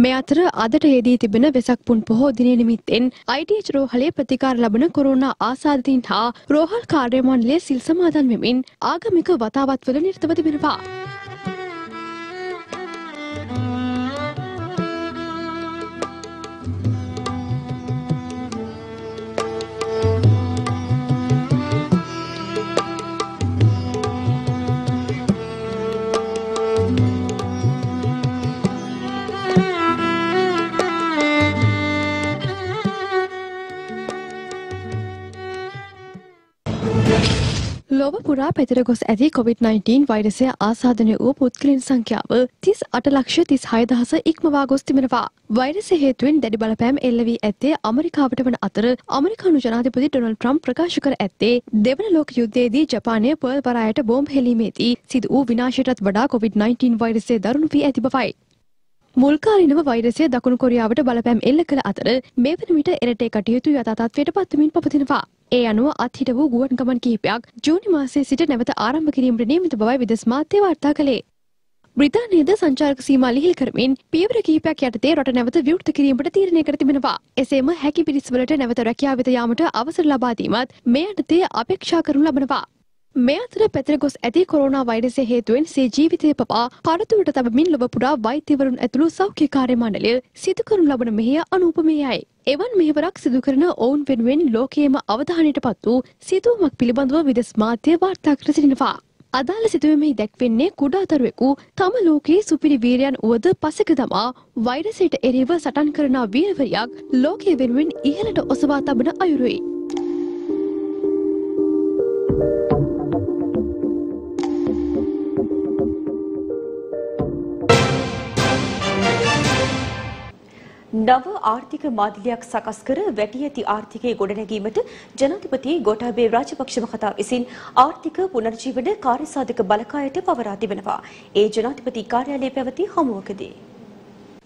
මේ අතර අදට යෙදී තිබෙන වෙසක් පුන් පොහෝ දිනය නිමිත්තෙන් ITH රෝහලේ ප්‍රතිකාර ලබන කොරෝනා ආසාදිතයින් හා රෝහල් කාර්ය මණ්ඩලය සිල් සමාදන් වෙමින් ආගමික වතාවත්වල නිරතව තිබෙනවා. ලොව පුරා පැතිර ගොස් ඇති COVID-19 වෛරසය ආසාධනය වූ පුද්ගලයන් සංඛ්‍යාව තිස් අට ලක්ෂ තිස් හයදහස ඉක්මවා ගොස් තිබෙනවා. වෛරසය හේතුවෙන් දැඩි බලපෑම් එල්ල වී ඇත්තේ අමරිකාවට වන අතර අමරිකානු ජනාධිපති ඩොනල්ඩ් ට්‍රම්ප් ප්‍රකාශ කර ඇත්තේ දෙවන ලෝක යුද්ධයේදී ජපානය පර්ල් වරායට බෝම්බ හෙලීමේදී සිදු වූ විනාශයටත් වඩා COVID-19 වෛරසය දරුණු වී ඇති බවයි. මුල්කාලීනව වෛරසය දකුණු කොරියාවට බලපෑම් එල්ල කළ අතර මේ වන විට එරටේ කටයුතු යථාතත්වයට පත්වමින් පවතිනවා. ඒ අනුව අත්හිට වූ ගුවන් ගමන් කිහිපයක් ජූනි මාසයේ සිට නැවත ආරම්භ කිරීමට නියමිත බවයි විදෙස් මාධ්‍ය වාර්තා කළේ. බ්‍රිතාන්‍යයේද සංචාරක සීමා ලිහිල් කරමින් පියවර කිහිපයක් යටතේ රට නැවත විවෘත කිරීමට තීරණය කර තිබෙනවා. එසේම හැකි පිරිස්වලට නැවත රැකියාව වෙත යාමට අවසර ලබා දීමත් මේ යටතේ අපේක්ෂා කරනු ලබනවා. මේ අතර පැතිර ගොස් ඇති කොරෝනා වෛරසය හේතුවෙන් සේ ජීවිතය පවා කරතුවට තබමින් ලොව පුරා වෛද්‍යවරුන් ඇතුළු සෞඛ්‍ය කාර්ය මණ්ඩලය සිදු කරනු ලබන මෙහෙය අනූපමේයයි. එවන් මෙහෙවරක් සිදු කරන ඔවුන් වෙනුවෙන් ලෝකයේම අවධානයට පත් වූ සිදුවමක් පිළිබඳව විදෙස් මාධ්‍ය වාර්තා කර සිටිනවා. අදාළ සිදුවීමෙහි දැක්වෙන්නේ කුඩාතරුවෙකු තම ලෝකයේ සුපිරි වීරයන් වුවද පසක දමා වෛරසයට එරෙහිව සටන් කරන වීරවරියක් ලෝකය වෙනුවෙන් ඉහළට ඔසවා තබන අයුරුයි. නව ආර්ථික මාදිලියක් සකස් කර වැටි ඇති ආර්ථිකය ගොඩනැගීමට ජනාධිපති ගෝඨාභය රාජපක්ෂ මහතා විසින් ආර්ථික පුනර්ජීවන කාර්යසාධක බලකායට පවරා තිබෙනවා. ඒ ජනාධිපති කාර්යාලයේ පැවති හමුවකදී.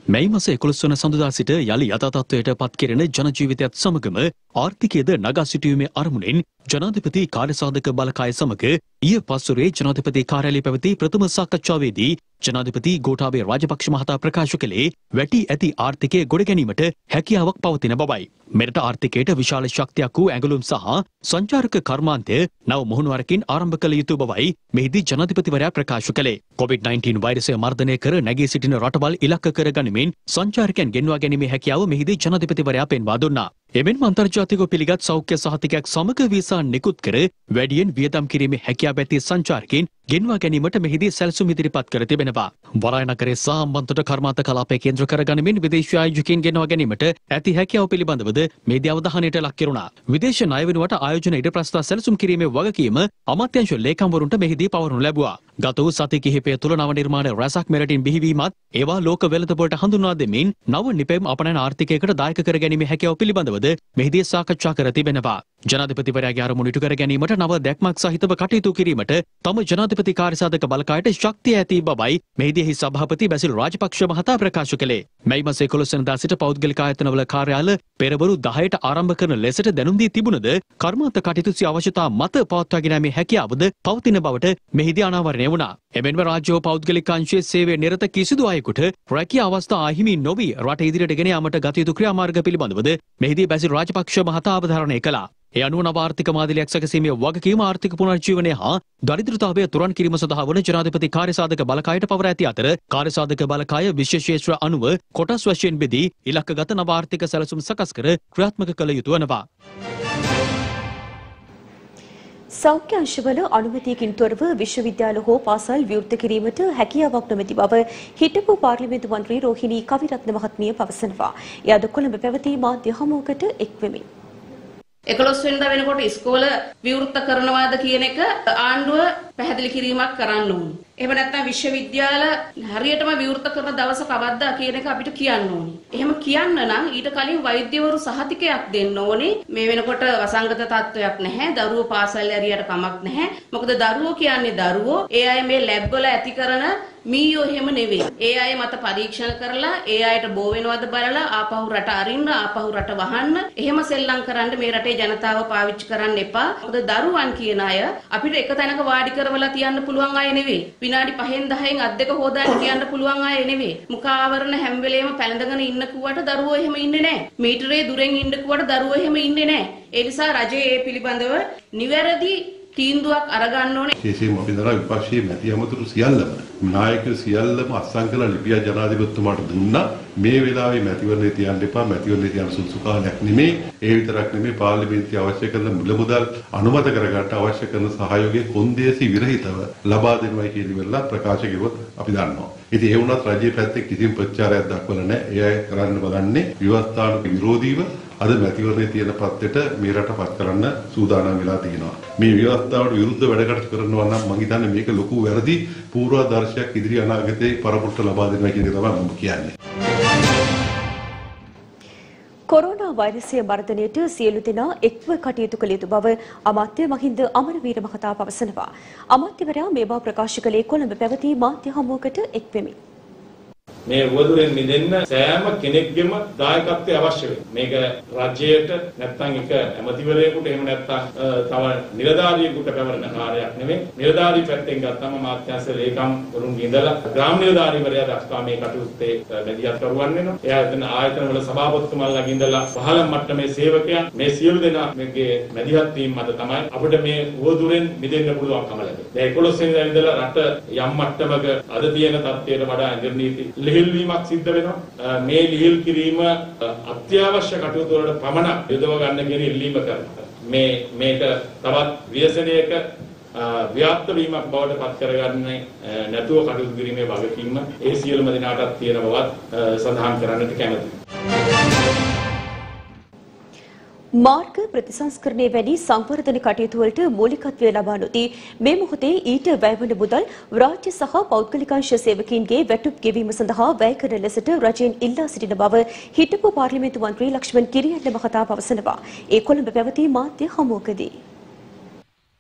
මැයි මස 11 වන සඳුදා සිට යලි යථාතත්වයට පත් කෙරෙන ජනජීවිතයත් සමගම ආර්ථිකයේද නගා සිටීමේ අරමුණෙන් ජනාධිපති කාර්යසාධක බලකාය සමග ඊය පස්වරේ ජනාධිපති කාර්යාලයේ පැවති ප්‍රථම සාකච්ඡාවේදී ජනාධිපති ගෝඨාභය රාජපක්ෂ මහතා ප්‍රකාශ කළේ වැටි ඇති ආර්ථිකය ගොඩ ගැනීමට හැකියාවක් පවතින බවයි. මෙරට ආර්ථිකයට විශාල ශක්තියක් වූ ඇඟලුම් සහ සංචාරක කර්මාන්තය නව මුහුණුවරකින් ආරම්භ කළ යුතු බවයි මෙහිදී ජනාධිපතිවරයා ප්‍රකාශ කළේ. COVID-19 වෛරසය මර්ධනය කර නැගී සිටින රටවල් ඉලක්ක කර ගනිමින් සංචාරකයන් ගෙන්වා ගැනීමේ හැකියාව මෙහිදී ජනාධිපතිවරයා පෙන්වා දුන්නා. එමෙන්ම අන්තර්ජාතික පිළිගත් සෞඛ්‍ය සහතිකයක් සමග වීසා නිකුත් කර වැඩියෙන් වියදම් කිරීමේ හැකියාව ඇති සංචාරකයින් ගෙන්වා ගැනීමට මෙහිදී සැලසුම් ඉදිරිපත් කර තිබෙනවා. වරාය නගරේ සාම්බන්තොට කර්මාන්ත කලාපය කේන්ද්‍ර කරගනිමින් විදේශ ආයෝජකයින් ගෙන්වා ගැනීමට ඇති හැකියාව පිළිබඳවද මේදී අවධානයට ලක් කෙරුණා. විදේශ ණය වෙනුවට ආයෝජන ඉඩ ප්‍රස්ථා සැලසුම් කිරීමේ වගකීම අමාත්‍යංශ ලේකම්වරුන්ට මෙහිදී පවරනු ලැබුවා. ගත වූ සති කිහිපය තුළ නව නිර්මාණ රැසක් මෙරටින් බිහිවීමත් ඒවා ලෝක වෙළඳපොළට හඳුන්වා දෙමින් නව නිපැයුම් අපනයන ආර්ථිකයකට දායක කර ගැනීමේ හැකියාව පිළිබඳවද මෙහිදී සාකච්ඡා කර තිබෙනවා. ජනාධිපතිවරයාගේ අරමුණු ඉටු කර ගැනීමට නව දැක්මක් සහිතව කටයුතු කිරීමට තම ජනාධිපති කාර්යසාධක බලකායට ශක්තිය ඇති බවයි මෙහිදී එහි සභාපති බැසිල් රාජපක්ෂ මහතා ප්‍රකාශ කළේ. මැයි මාසේ 11 වෙනිදා සිට පෞද්ගලික ආයතනවල කාර්යාල පෙරවරු 10ට ආරම්භ කරන ලෙසට දැනුම් දී තිබුණද කර්මාන්ත කටයුතු සිය අවශ්‍යතා මත පවත්වාගෙන යාමේ හැකියාවද පවතින බවට මෙහිදී අනාවරණය වුණා. එමෙන්ම රාජ්‍ය පෞද්ගලික අංශයේ සේවයේ නිරත කිසිදු අයෙකුට රැකියා අවස්ථා අහිමි නොවි රට ඉදිරියට ගෙන යාමට ගත යුතු ක්‍රියාමාර්ග පිළිබඳවද මෙහිදී බැසිල් රාජපක්ෂ මහතා අවධාරණය කළා. ඒ අනුව නව ආර්ථික මාදිලියක් සැකසීමේ වගකීම ආර්ථික පුනර්ජීවනය හා දරිද්‍රතාවය තුරන් කිරීම සඳහා වන ජනාධිපති කාර්යසාධක බලකායට පවර ඇති අතර කාර්යසාධක බලකාය විශේෂ ක්ෂේත්‍ර අනුව කොටස් වශයෙන් බෙදී ඉලක්කගත නව ආර්ථික සැලසුම් සකස් කර ක්‍රියාත්මක කළ යුතු වනවා. සෞඛ්‍ය අංශවල අනුමැතියකින් තොරව විශ්වවිද්‍යාල හෝ පාසල් විවෘත කිරීමට හැකියාවක් නොමැති බව හිටපු පාර්ලිමේන්තු මන්ත්‍රී රෝහිණී කවිරත්න මහත්මිය පවසනවා. එය අද කොළඹ පැවති මාධ්‍ය හමුවකට එක්වෙමින්. 11 වෙනිදා වෙනකොට ඉස්කෝල විවෘත කරනවාද කියන එක ආණ්ඩුව පැහැදිලි කිරීමක් කරන්න ඕනේ. එහෙම නැත්නම් විශ්වවිද්‍යාල හරියටම විවෘත කරන දවස කවද්ද කියන එක අපිට කියන්න ඕනේ. එහෙම කියන්න නම් ඊට කලින් වෛද්‍යවරු සහතිකයක් දෙන්න ඕනේ. මේ වෙනකොට වසංගත තත්වයක් නැහැ. දරුවෝ පාසල් ඇරියට කමක් නැහැ. මොකද දරුවෝ කියන්නේ දරුවෝ. ඒ අය මේ ලැබ් වල ඇති කරන මීයෝ එහෙම නෙවෙයි. ඒ අය මත පරීක්ෂණ කරලා ඒ අයට බෝ වෙනවද බලලා ආපහු රට අරින්න ආපහු රට වහන්න එහෙම සෙල්ලම් කරන්න මේ රටේ ජනතාව පාවිච්චි කරන්න එපා. මොකද දරුවන් කියන අය අපිට එක තැනක වාඩි කරවලා තියන්න පුළුවන් අය නෙවෙයි. විනාඩි 5න් 10න් අත් දෙක හොදාගෙන තියන්න පුළුවන් අය නෙවෙයි. මුඛාවරණ හැම වෙලේම පැලඳගෙන ඉන්න කිව්වට දරුවෝ එහෙම ඉන්නේ නැහැ. මීටරේ දුරෙන් ඉන්න කිව්වට දරුවෝ එහෙම ඉන්නේ නැහැ. ඒ නිසා රජය ඒ පිළිබඳව නිවැරදි තීන්දුවක් අරගන්න ඕනේ. විශේෂයෙන්ම අපි දන්නා විපක්ෂයේ මැති අමතුරු සියල්ලම නායකයෝ සියල්ලම අත්සන් කළ ලිපිය ජනාධිපතිතුමාට දුන්නා. මේ වෙලාවේ මැතිවරණේ තියන්න එපා මැතිවරණේ තියන සුදුසු කාලයක් නෙමෙයි. ඒ විතරක් නෙමෙයි පාර්ලිමේන්තුවේ අවශ්‍ය කරන මුල මුදල් අනුමත කරගන්න අවශ්‍ය කරන සහයෝගය කොන්දේසි විරහිතව ලබා දෙනවා කියලා ප්‍රකාශ කෙරුවොත් අපි දන්නවා. ඉතින් ඒ වුණත් රජයේ පැත්තේ කිසිම ප්‍රචාරයක් දක්වලා නැහැ. ඒ අය කරන්න බලන්නේ විවස්ථානුක විරෝධීව අද මැතිවරණයේ තියෙන පත්වෙට මේ රට පත් කරන්න සූදානම් වෙලා තියෙනවා. මේ ව්‍යවස්ථාවට විරුද්ධ වැඩ කටයුතු කරනවා නම් මම හිතන්නේ මේක ලොකු වැරදි පූර්වාදර්ශයක් ඉදිරි අනාගතයේ පරපුරට ලබා දෙනවා කියන එක තමයි මම කියන්නේ. කොරෝනා වෛරසය මර්ධනයට සියලු දෙනා එක්ව කටයුතු කළ යුතු බව අමාත්‍ය මහින්ද අමරවීර මහතා පවසනවා. අමාත්‍යවරයා මේ බව ප්‍රකාශ කළේ කොළඹ පැවති මාධ්‍ය හමුවකට එක්වෙමින්. මේ වදුරෙන් මිදෙන්න සෑම කෙනෙක්ගේම දායකත්වය අවශ්‍ය වෙනවා. මේක රජයට නැත්නම් එක ඇමතිවරයෙකුට එහෙම නැත්නම් තව නිලධාරියෙකුට පැවරෙන කාර්යයක් නෙමෙයි. නිලධාරී පැත්තෙන් ගත්තම මාත්‍යාංශ ලේකම් වරුන්ගේ ඉඳලා ග්‍රාම නිලධාරීවරයා දක්වා මේ කටයුත්තේ මැදිහත් කරුවන් වෙනවා. එයා එතන ආයතන වල සභාපතිතුමාලාගේ ඉඳලා පහළ මට්ටමේ සේවකයන් මේ සියලු දෙනා මේකේ මැදිහත් වීම මත තමයි අපිට මේ වදුරෙන් මිදෙන්න පුළුවන්කම ලැබෙන්නේ. දැන් 11 වෙනිදා ඉඳලා රට යම් මට්ටමක අද තියෙන තත්ත්වයට වඩා ඉන්ද්‍රනීති ලිහිල් වීමක් සිද්ධ වෙනවා. මේ ලිහිල් කිරීම අත්‍යවශ්‍ය කටයුතු වලට පමණක් යොදව ගන්න කියන ඉල්ලීම කරනවා. මේ මේක තවත් ව්‍යසනයක ව්‍යාප්ත වීමක් බවට පත් කරගන්නේ නැතුව කටයුතු කිරීමේ වගකීම ඒ සියලුම දෙනාටත් තියෙන බවත් සඳහන් කරන්නට කැමැතියි. මාර්ග ප්‍රතිසංස්කරණය වැනි සංවර්ධන කටයුතු වලට මූලිකත්වය ලබා නොදී මේ මොහොතේ ඊට වැයවන මුදල් රාජ්‍ය සහ පෞද්ගලිකාංශ සේවකීන්ගේ වැටුප් ගෙවීම සඳහා වැය කරන ලෙසට රජයෙන් ඉල්ලා සිටින බව හිටපු පාර්ලිමේන්තු මන්ත්‍රී ලක්ෂ්මන් කිරියල්ල මහතා පවසනවා. ඒ කොළඹ පැවති මාධ්‍ය හමුවකදී.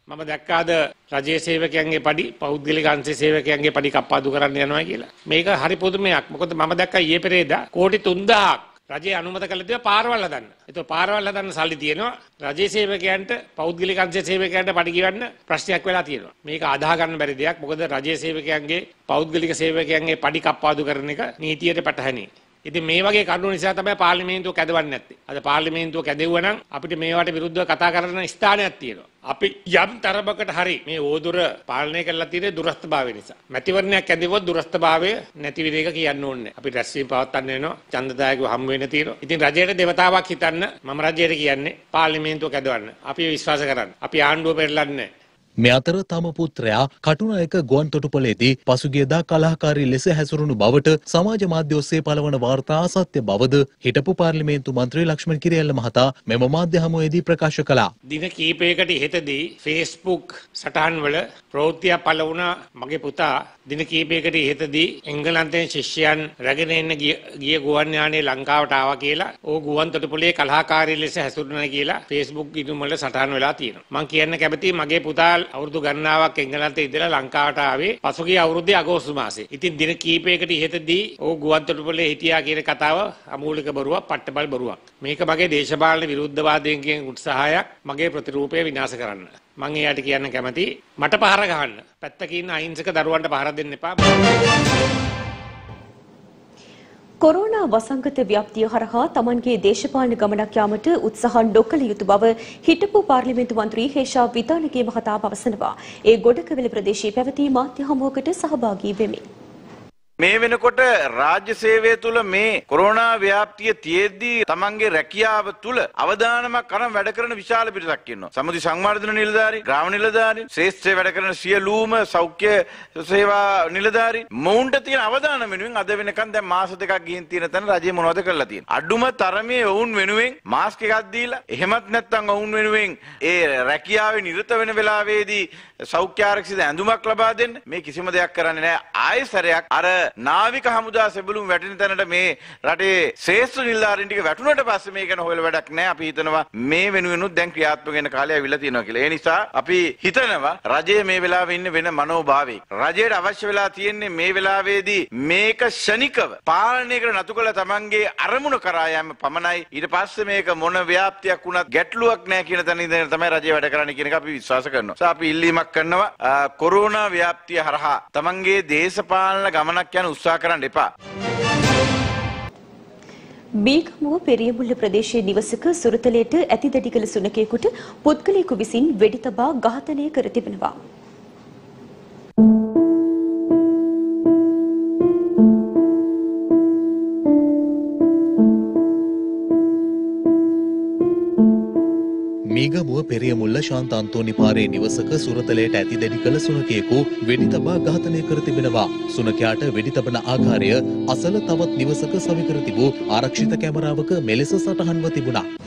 මම දැක්කාද රජයේ සේවකයන්ගේ පඩි පෞද්ගලික අංශ සේවකයන්ගේ පඩි කප්පාදු කරන්න යනවා කියලා. මේක හරි පුදුමයක්. මොකද මම දැක්කා ඊයේ පෙරේදා කෝටි 3000ක් රජය අනුමත කළ දේ පාරවල් හදන්න. ඒතකොට පාරවල් හදන්න සල්ලි තියෙනවා. රජයේ සේවකයන්ට පෞද්ගලික අංශ සේවකයන්ට පඩි ගෙවන්න ප්‍රශ්නයක් වෙලා තියෙනවා. මේක අදාහ ගන්න බැරි දෙයක්. මොකද රජයේ සේවකයන්ගේ පෞද්ගලික සේවකයන්ගේ පඩි කප්පාදු කරන එක නීතියට පැටහෙන්නේ. ඉතින් මේ වගේ කරුණු නිසා තමයි පාර්ලිමේන්තුව කැදවන්නේ නැත්තේ. අද පාර්ලිමේන්තුව කැදෙව්වා නම් අපිට මේවට විරුද්ධව කතා කරන ස්ථානයක් තියෙනවා. අපි යම් තරමකට හරි මේ ඕදුර පාලනය කරලා තියෙන්නේ දුරස්ථභාවය නිසා. මැතිවරණයක් ඇදෙවොත් දුරස්ථභාවය නැති විදිහ එක කියන්න ඕනේ. අපි රැස්වීම පවත්වන්න වෙනවා. ඡන්දදායකව හම් වෙන්න තියෙනවා. ඉතින් රජයට දෙවතාවක් හිතන්න මම රජයට කියන්නේ පාර්ලිමේන්තුව කැදවන්න. අපි විශ්වාස කරන්න. අපි ආණ්ඩුව පෙරලන්නේ මේ අතර තම පුත්‍රයා කටුනායක ගුවන් තොටුපළේදී පසුගියදා කලහකාරී ලෙස හැසිරුණු බවට සමාජ මාධ්‍ය ඔස්සේ පළවන වාර්තා අසත්‍ය බවද හිටපු පාර්ලිමේන්තු මන්ත්‍රී ලක්ෂ්මන් කිරියල්ල මහතා මෙම මාධ්‍ය හමුවේදී ප්‍රකාශ කළා. දින කීපයකට ඉහතදී ෆේස්බුක් සටහන් වල ප්‍රවෘත්තියක් පළ වුණා මගේ පුතා දින කීපයකට ඉහතදී එංගලන්තයෙන් ශිෂ්‍යයන් රැගෙන එන්න ගිය ගුවන් යානයේ ලංකාවට ආවා කියලා ඕ ගුවන් තොටුපළේ කලහකාරී ලෙස හැසිරුණා කියලා ෆේස්බුක් ඉදුම් වල සටහන් වෙලා තියෙනවා. මම කියන්න කැමතියි මගේ පුතා අවුරුදු ගණනාවක් එංගලන්තේ ඉඳලා ලංකාවට ආවේ පසුගිය අවුරුද්දේ අගෝස්තු මාසේ. ඉතින් දින කීපයකට ඉහතදී ඕ ගුවන් තොටුපළේ හිටියා කියන කතාව අමූලික බොරුවක්, පට්ටබල් බොරුවක්. මේක මගේ දේශපාලන විරුද්ධවාදයෙන් කියන උත්සාහයක් මගේ ප්‍රතිරූපය විනාශ කරන්න. මං එයාට කියන්න කැමති මට පහර ගහන්න. පැත්තක ඉන්න අහිංසක දරුවන්ට පහර දෙන්න එපා. කොරෝනා වසංගත ව්‍යාප්තිය හරහා තමන්ගේ දේශපාලන ගමනක් යාමට උත්සාහ නොකළ යුතු බව හිටපු පාර්ලිමේන්තු මන්ත්‍රී හේෂා විතානගේ මහතා පවසනවා. ඒ ගොඩකවැල ප්‍රදේශයේ පැවති මාධ්‍ය හමුවකට සහභාගී වෙමින්. මේ වෙනකොට රාජ්‍ය සේවය තුළ මේ කොරෝනා ව්‍යාප්තිය තියෙද්දී තමන්ගේ රැකියාව තුළ අවදානමක් අරන් වැඩ කරන විශාල පිරිසක් ඉන්නවා. සමුදි සංවර්ධන නිලධාරී, ග්‍රාම නිලධාරී, ශ්‍රේෂ්ඨ වැඩ කරන සියලුම සෞඛ්‍ය සේවා නිලධාරී මොවුන්ට තියෙන අවදාන වෙනුවෙන් අද වෙනකන් දැන් මාස දෙකක් ගිහින් තියෙන තැන රජය මොනවද කරලා තියෙන්නේ? අඩුම තරමේ ඔවුන් වෙනුවෙන් මාස්ක් එකක් දීලා එහෙමත් නැත්නම් ඔවුන් වෙනුවෙන් ඒ රැකියාවේ නිරත වෙන වෙලාවේදී සෞඛ්‍ය ආරක්ෂිත ඇඳුමක් ලබා දෙන්න මේ කිසිම දෙයක් කරන්නේ නැහැ. ආයෙසරයක් අර නාවික හමුදා සෙබළුම් වැටෙන තැනට මේ රටේ ශ්‍රේෂ්ඨ නිලධාරීන් ටික වැටුණට පස්සේ මේ ගැන හොයලා වැඩක් නැහැ. අපි හිතනවා මේ වෙනුවෙනුත් දැන් ක්‍රියාත්මක වෙන කාලය ඇවිල්ලා තියෙනවා කියලා. ඒ නිසා අපි හිතනවා රජය මේ වෙලාවේ ඉන්නේ වෙන මනෝභාවයක. රජයට අවශ්‍ය වෙලා තියෙන්නේ මේ වෙලාවේදී මේක ෂණිකව පාලනය කර නතු කළ තමන්ගේ අරමුණ කරා යෑම පමණයි. ඊට පස්සේ මේක මොන ව්‍යාප්තියක් වුණත් ගැටලුවක් නැහැ කියන තැන ඉඳන් තමයි රජය වැඩ කරන්නේ කියන එක අපි විශ්වාස කරනවා. අපි ඉල්ලීමක් කරනවා කොරෝනා ව්‍යාප්තිය හරහා තමන්ගේ දේශපාලන ගමනක් යන උත්සාහ කරන්න එපා. බීගමුව පෙරියමුල්ල ප්‍රදේශයේ නිවසක සුරතලයට ඇති දැඩි කළ සුනකයෙකුට පුද්ගලයෙකු විසින් වෙඩි තබා ඝාතනය කර තිබෙනවා. මීගමුව පෙරියමුල්ල ශාන්ත අන්තෝනි පාරේ නිවසක සුරතලයට ඇති දැඩි කළ සුනකයෙකු වෙඩි තබා ඝාතනය කර තිබෙනවා. සුනකයාට වෙඩි තබන ආකාරය අසල තවත් නිවසක සවිකර තිබූ ආරක්ෂිත කැමරාවක මෙලෙස සටහන්ව තිබුණා.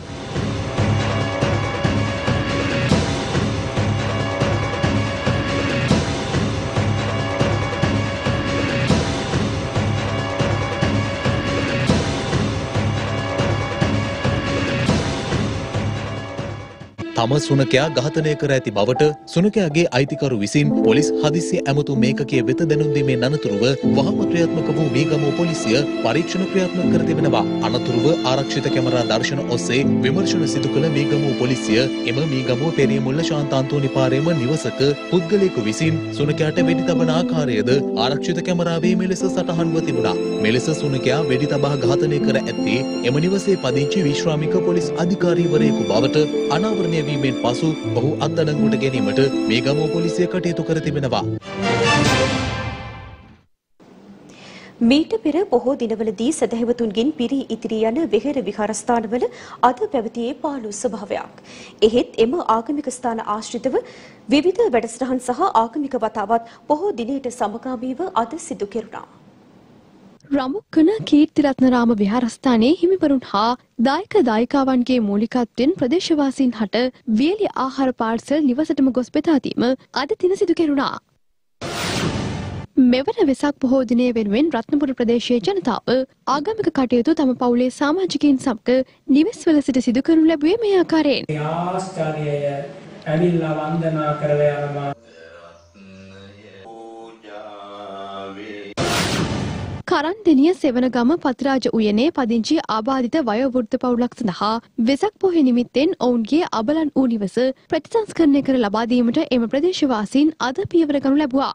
තම සුනකයා ඝාතනය කර ඇති බවට සුනකයාගේ අයිතිකරු විසින් පොලිස් හදිසි ඇමතුම් ඒකකයේ වෙත දැනුම් දීමේ අනතුරුව වහම ක්‍රියාත්මක වූ මීගමුව පොලිසිය පරීක්ෂණ ක්‍රියාත්මක කර තිබෙනවා. අනතුරුව ආරක්ෂිත කැමරා දර්ශන ඔස්සේ විමර්ශන සිදු කළ මීගමුව පොලිසිය එම මීගමුව පෙරියමුල්ල ශාන්තාන්තෝනි පාරේම නිවසක පුද්ගලයෙකු විසින් සුනකයාට වෙඩි තබන ආකාරයද ආරක්ෂිත කැමරාවේ මෙලෙස සටහන්ව තිබුණා. මෙලෙස සුනකයා වෙඩි තබා ඝාතනය කර ඇත්තේ එම නිවසේ පදිංචි විශ්‍රාමික පොලිස් අධිකාරීවරයෙකු බවට අනාවරණය වීමෙන් පසු ඔහු අත්අඩංගුවට ගැනීමට මේ ගමුව පොලිසිය කටයුතු කර තිබෙනවා. මීට පෙර බොහෝ දිනවලදී සදහැවතුන්ගෙන් පිරී ඉතිරී යන වෙහෙර විහාරස්ථානවල අද පැවතියේ පාළු ස්වභාවයක්. එහෙත් එම ආගමික ස්ථාන ආශ්‍රිතව විවිධ වැඩසටහන් සහ ආගමික වතාවත් බොහෝ දිනයට සමගාමීව අද සිදු කෙරුණා. රමුක්කන කීර්තිරත්නරාම විහාරස්ථානයේ හිමිවරුන් හා දායක දායිකාවන්ගේ මූලිකත්වයෙන් ප්‍රදේශවාසීන් හට වියලි ආහාර පාර්සල් නිවසටම ගොස් බෙදාදීම අද දින සිදු කෙරුණා. මෙවන වෙසක් බොහෝ දිනය වෙනුවෙන් රත්නපුර ප්‍රදේශයේ ජනතාව ආගමික කටයුතු තම පවුලේ සමාජිකයින් සමග නිවෙස්වල සිට සිදු කරනු ලැබුවේ මේ ආකාරයෙන්. ආස්කාරයය ඇවිල්ලා වන්දනා කරලා යනවා. කරන්දෙනිය සෙවනගම පතිරාජ උයනේ පදිංචි ආබාධිත වයෝවෘද්ධ පවුලක් සඳහා වෙසක් පොහේ නිමිත්තෙන් ඔවුන්ගේ අබලන් වූ නිවස ප්‍රතිසංස්කරණය කර ලබා දීමට එම ප්‍රදේශවාසීන් අද පියවර ගනු ලැබුවා.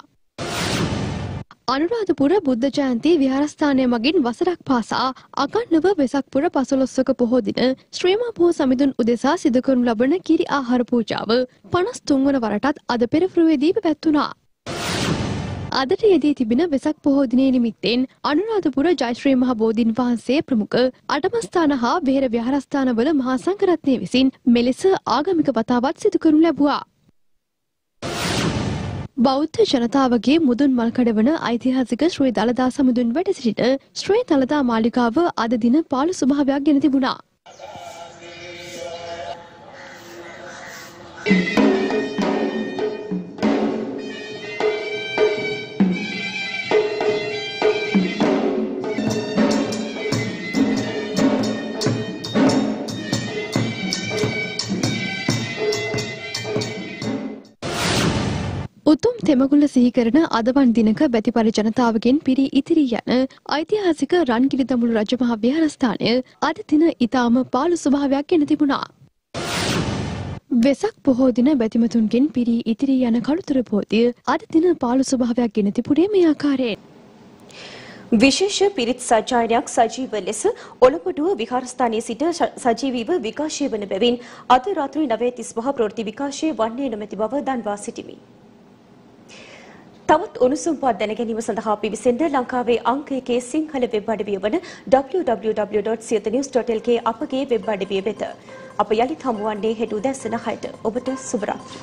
අනුරාධපුර බුද්ධ ජයන්ති විහාරස්ථානය මගින් වසරක් පාසා අගන්නව වෙසක්පුර පසළොස්වක පොහෝ දින ශ්‍රීමා පොහෝ සමිඳුන් උදෙසා සිදු කරනු ලබන කිරි ආහාර පූජාව පනස් තුන්වන වරටත් අද පෙරපුරුවේදී පැවැත්වුණා. අදට යෙදී තිබෙන වෙසක් පොහෝ දිනය නිමිත්තෙන් අනුරාධපුර ජයශ්‍රී මහ බෝධීන් වහන්සේ ප්‍රමුඛ අටමස්ථාන හා වෙහෙර විහාරස්ථානවල මහා සංඝරත්නය විසින් මෙලෙස ආගමික වතාවත් සිදු කරනු ලැබුවා. බෞද්ධ ජනතාවගේ මුදුන් මල්කඩ වන ඓතිහාසික ශ්‍රී දළදා සමුදුන් වැඩ සිටින ශ්‍රී දළදා මාලිකාව අද දින පාලු ස්වභාවයක් ගෙන තිබුණා. උතුම් තෙමගුල්ල සිහිකරන අදවන් දිනක බැතිපර ජනතාවගෙන් පිරී ඉතිරී යන ඓතිහාසික රන්ගිරි දමුළු රජමහා විහාරස්ථානය අද දින ඉතාම පාළු ස්වභාවයක් ගෙන තිබුණා. වෙසක් පොහෝ දින බැතිමතුන්ගෙන් පිරී ඉතිරී යන කළුතර පෝතිය අද දින පාළු ස්වභාවයක් ගෙන තිබුණේ මේ ආකාරයෙන්. විශේෂ පිරිත් සජ්ජායනයක් සජීව ලෙස ඔලපටුව විහාරස්ථානයේ සිට සජීවීව විකාශය වන බැවින් අද රාත්‍රී 9:35 ප්‍රවෘත්ති විකාශය වන්නේ නොමැති බව දන්වා සිටිමි. තවත් උණුසුම් පත් දැන ගැනීම සඳහා පිවිසෙන්න ලංකාවේ අංක එකේ සිංහල වෙබ් අඩවිය වන www.siyanews.lk අපගේ වෙබ් අඩවිය වෙත. අප යළිත් හමුවන්නේ හෙට උදැසන 6ට. ඔබට සුබ රාත්‍රී.